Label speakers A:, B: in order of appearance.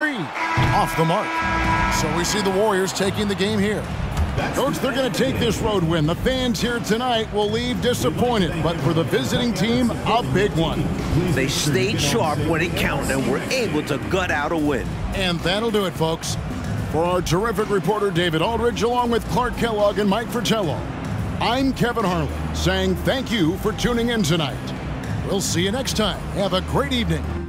A: Three off the mark. So we see the Warriors taking the game here. Coach, they're going to take this road win. The fans here tonight will leave disappointed, but for the visiting team, a big one.
B: They stayed sharp when it counted and were able to gut out a win.
A: And that'll do it, folks. For our terrific reporter, David Aldridge, along with Clark Kellogg and Mike Fratello, I'm Kevin Harlan saying thank you for tuning in tonight. We'll see you next time. Have a great evening.